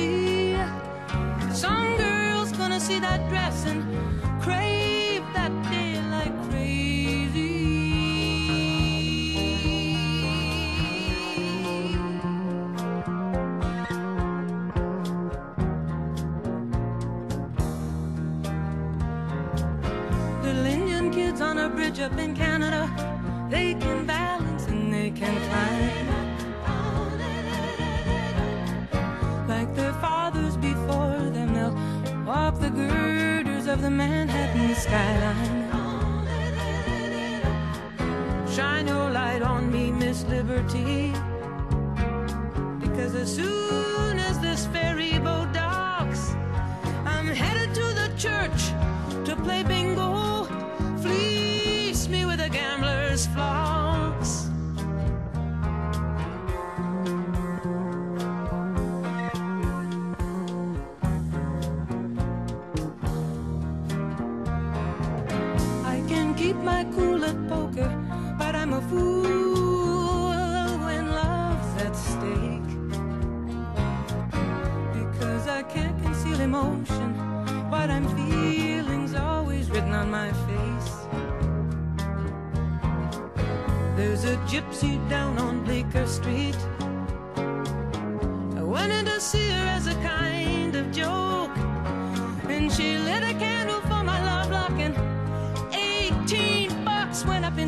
see. they been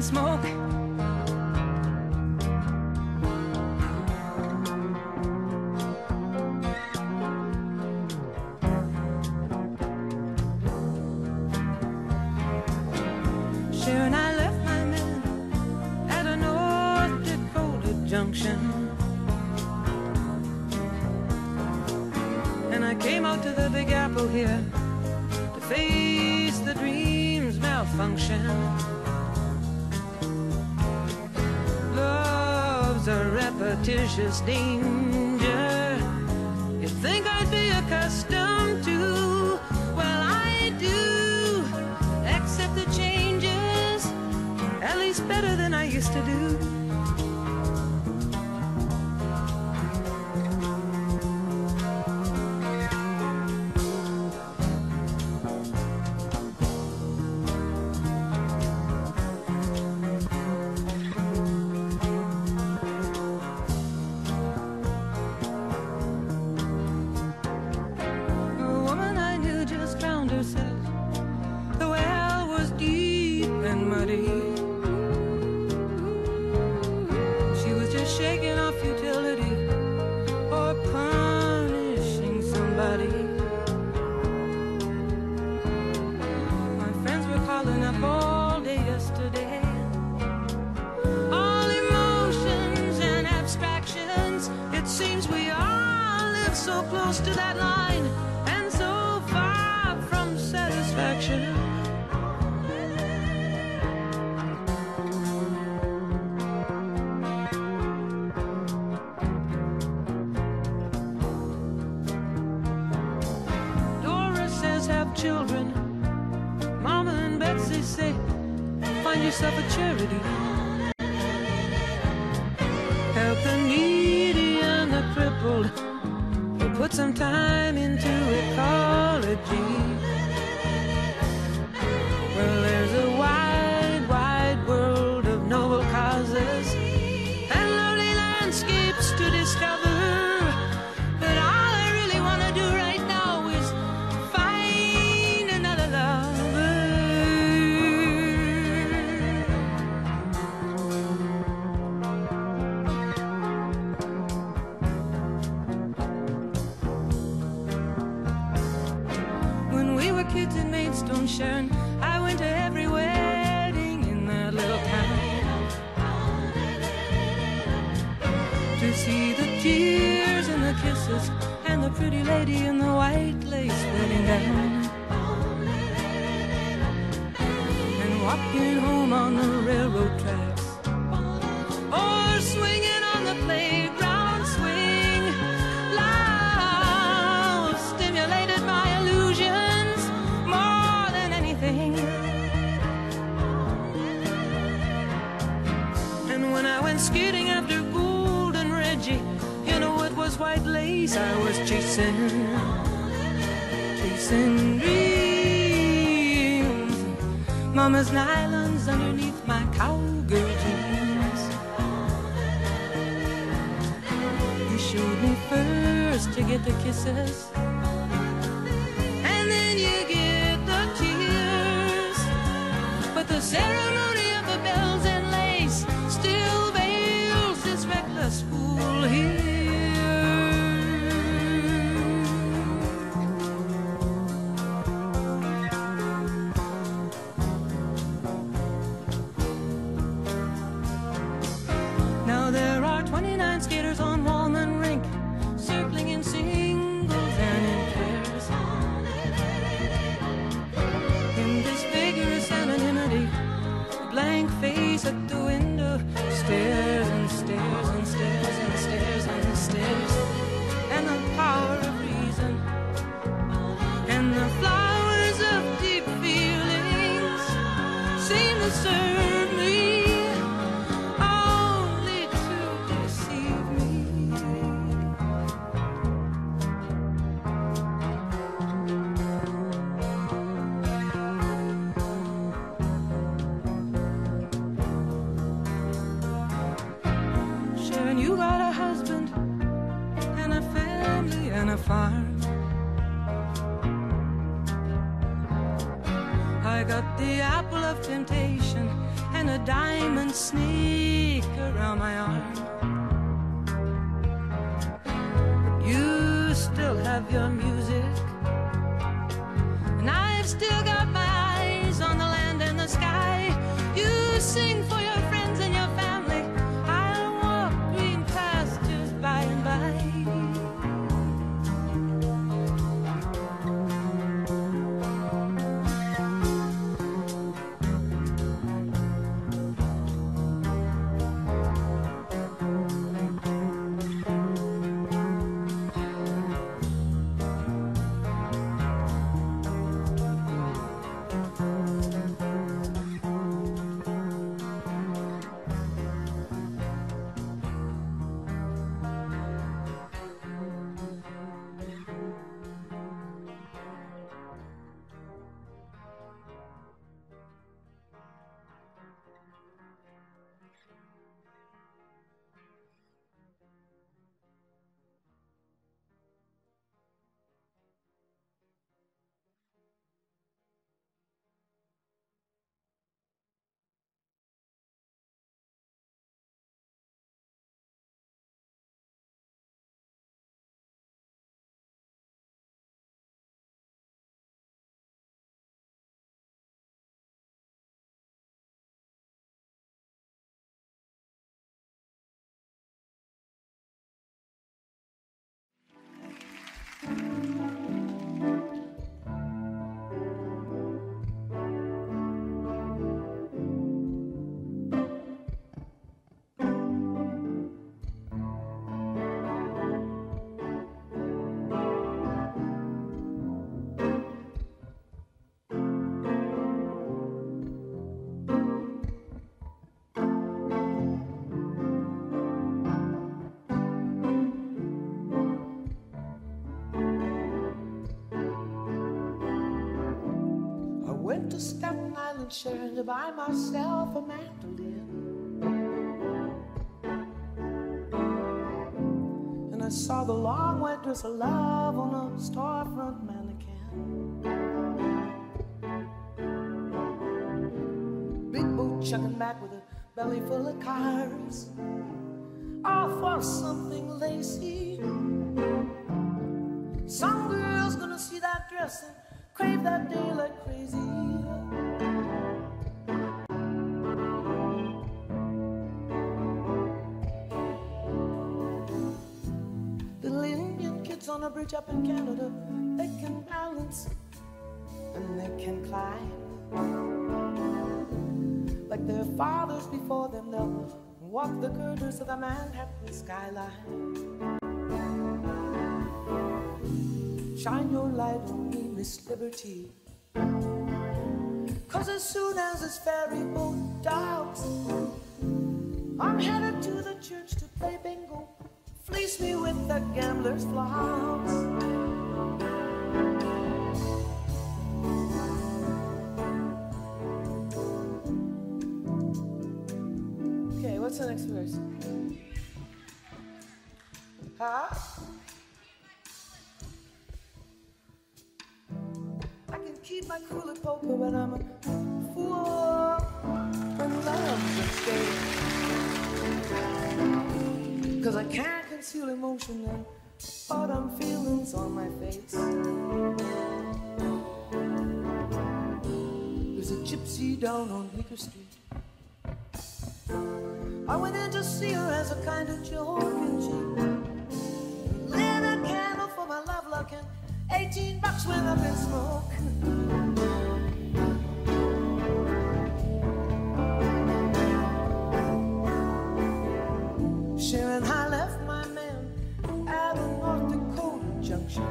smoke. precious danger. You think I'd be accustomed to? Well I do. Accept the changes at least better than I used to do. Since we all live so close to that line And so far from satisfaction. some time into ecology. to see the tears and the kisses and the pretty lady in the white lace wedding gown. And walking home on the railroad tracks or swinging on the playground. White lace I was chasing, chasing dreams. Mama's nylons underneath my cowgirl jeans. You showed me first to get the kisses, stares and a diamond snake around my arm. You still have your music, and I've still got my eyes on the land and the sky. You sing for your To buy myself a mandolin. And I saw the long white dress of love on a storefront mannequin. Big boot chugging back with a belly full of cars. All for something lacy. Some girl's gonna see that dress crave that day like crazy. Little Indian kids on a bridge up in Canada, they can balance and they can climb. Like their fathers before them, they'll walk the girders of the Manhattan skyline. Shine your light on me, Miss Liberty. Cause as soon as this ferry boat docks, I'm headed to the church to play bingo. Fleece me with the gambler's flocks. Okay, what's the next verse? Huh? Keep my cool at poker, but I'm a fool when love's at stake. Cause I can't conceal emotion and autumn feelings on my face. There's a gypsy down on Bleecker Street. I went in to see her as a kind of joke, and she lit a candle for my love luck, and 18 bucks went up in smoke. Sharon, I left my man at a North Dakota junction.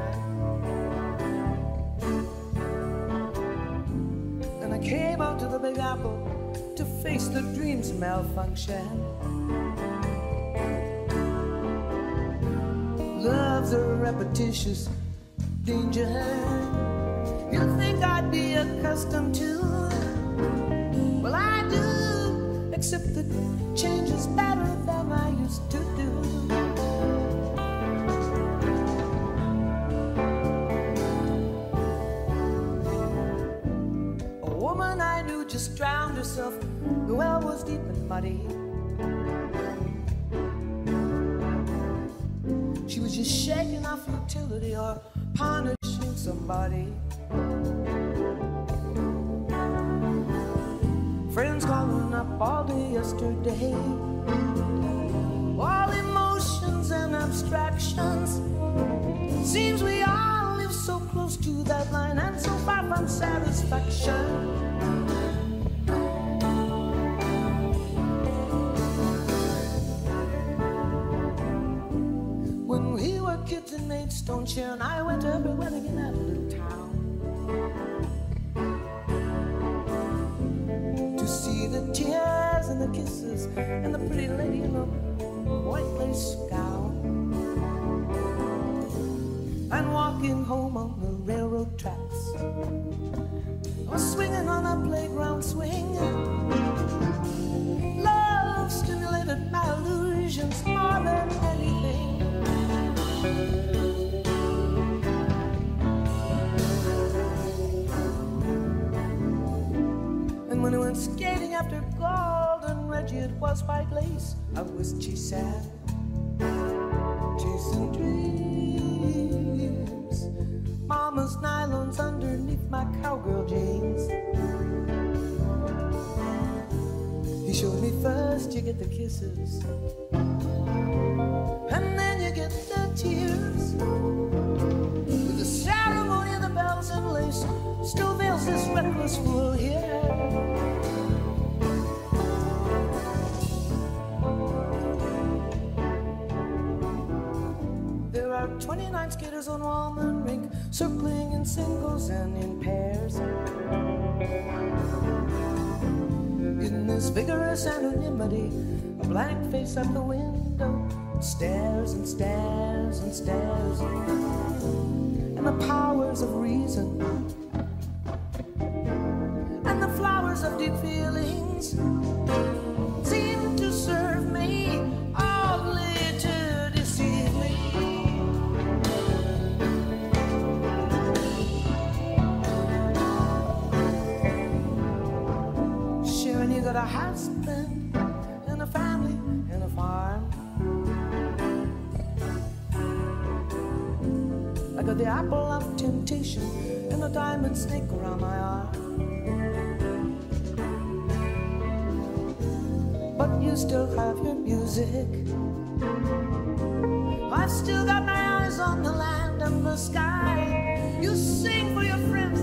And I came out to the Big Apple to face the dream's malfunction. Love's a repetitious danger. I'd be accustomed to. Well, I do, except better than I used to do. A woman I knew just drowned herself. The well was deep and muddy. Or punishing somebody. Friends calling up all day yesterday. All emotions and abstractions. Seems we all live so close to that line and so far from satisfaction. In Maidstone, Sharon and I went every wedding in that little town. To see the tears and the kisses and the pretty lady in the white lace gown. And walking home on the railroad tracks. Or swinging on a playground swing. Love stimulated my illusions more than was white lace. I was she sad, chasing dreams. Mama's nylons underneath my cowgirl jeans. He showed me first, you get the kisses, and then you get the tears. With the ceremony of the bells and lace, still veils this reckless fool here. Circling in singles and in pairs. In this vigorous anonymity, a blank face at the window stares and stares and stares. And the powers of reason and the flowers of deep feelings a husband and a family and a farm. I got the apple of temptation and a diamond snake around my arm. But you still have your music. I've still got my eyes on the land and the sky. You sing for your friends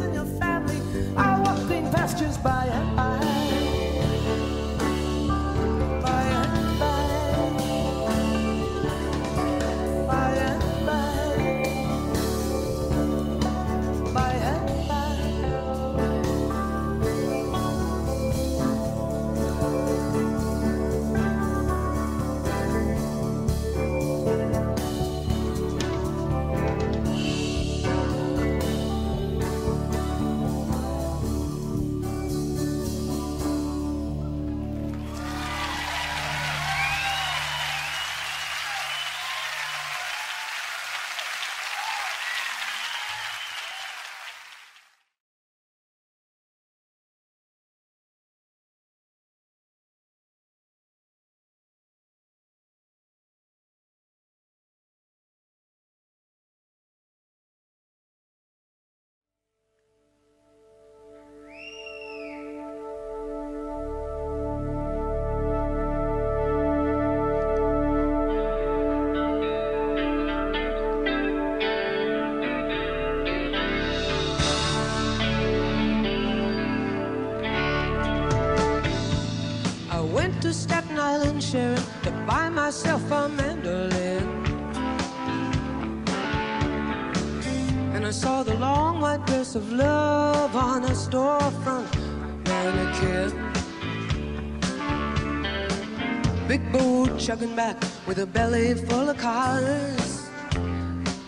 chugging back with a belly full of cars.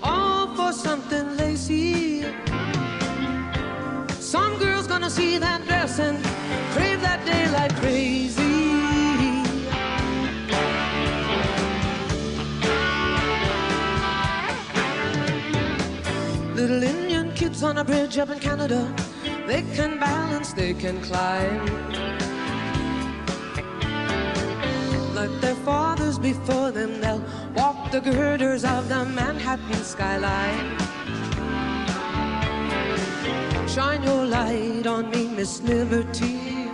All for something lacy. Some girl's gonna see that dress and crave that day like crazy. Little Indian kids on a bridge up in Canada. They can balance, they can climb. Like their fathers before them, they'll walk the girders of the Manhattan skyline. Shine your light on me, Miss Liberty.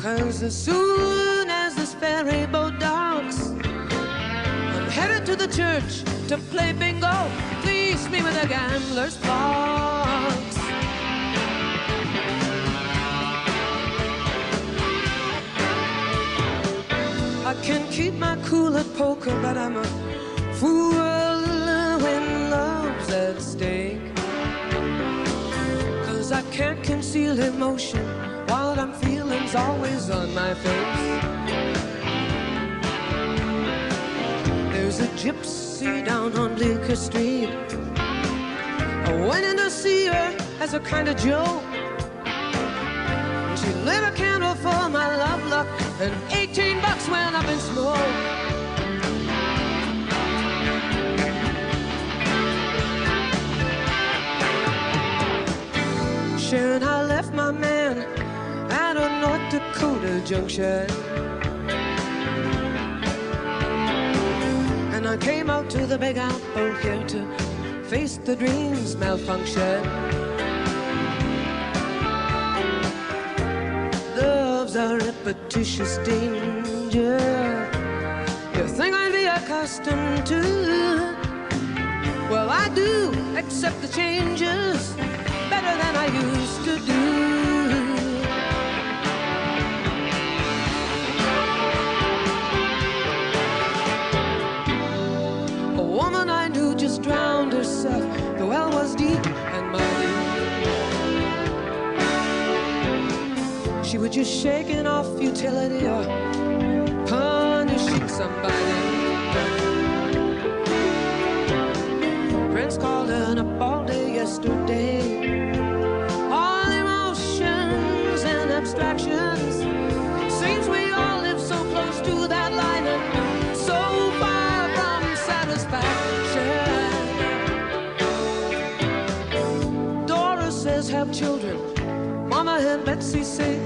Cause as soon as this ferry boat docks, I'm headed to the church to play bingo. Please me with a gambler's box. Can keep my cool at poker, but I'm a fool when love's at stake. Cause I can't conceal emotion while I'm feeling's always on my face. There's a gypsy down on Bleecker Street. I went in to see her as a kind of joke. And she lit a for my love luck, and 18 bucks up in smoke. Sharon, I left my man at a North Dakota junction. And I came out to the big apple here to face the dreams malfunction. Love's a repetitious danger. You think I'd be accustomed to? Well, I do accept the changes better than I used to do. A woman I knew just drowned herself. The well was deep and muddy. She was just shaking off futility or punishing somebody. Friends called her up all day yesterday. All emotions and abstractions. Seems we all live so close to that line and so far from satisfaction. Doris says, have children. Mama and Betsy say,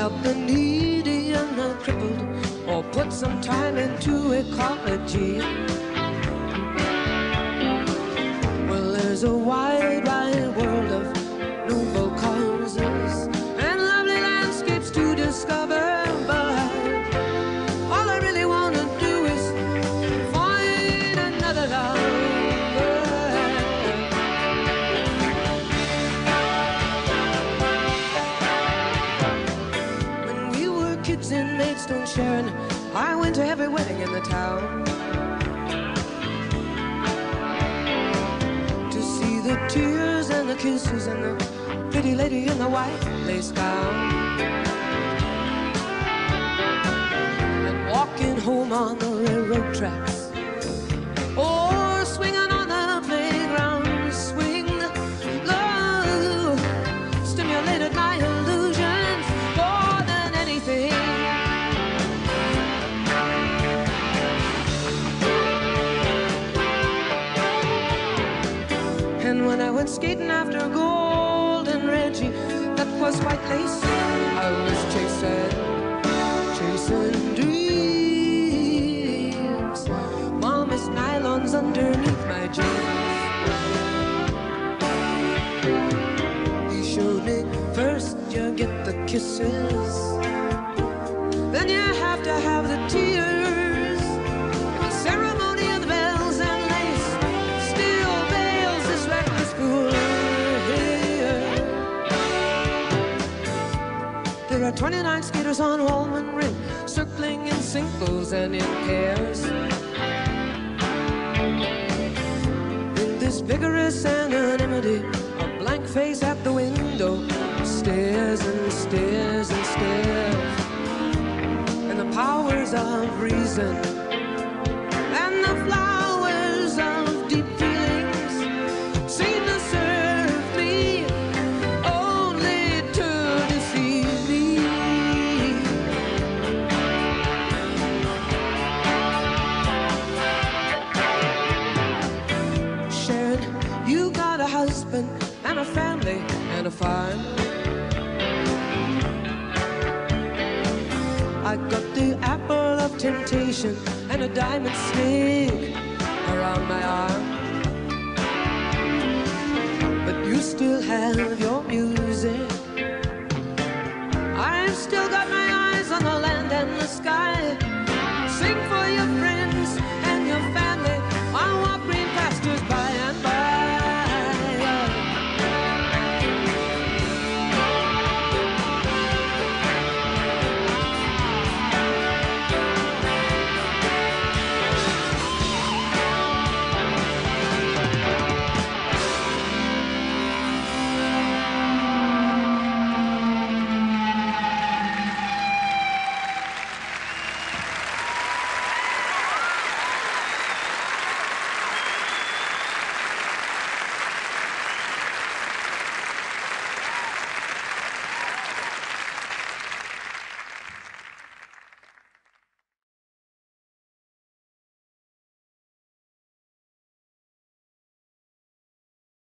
Help the needy and the crippled, or put some time into ecology. Well, there's a wide, in the town. To see the tears and the kisses and the pretty lady in the white lace gown. And walking home on the railroad tracks. Or swinging skating after gold and Reggie, that was white lace. I was chasing, chasing dreams. Mama's nylons underneath my jeans. He showed me first you get the kisses, then you have to have the tears. Reckless 29 skaters on Wollman Rink, circling in singles and in pairs. In this vigorous anonymity, a blank face at the window stares and stares and stares. And the powers of reason